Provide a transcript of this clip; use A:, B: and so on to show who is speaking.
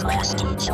A: Prestige.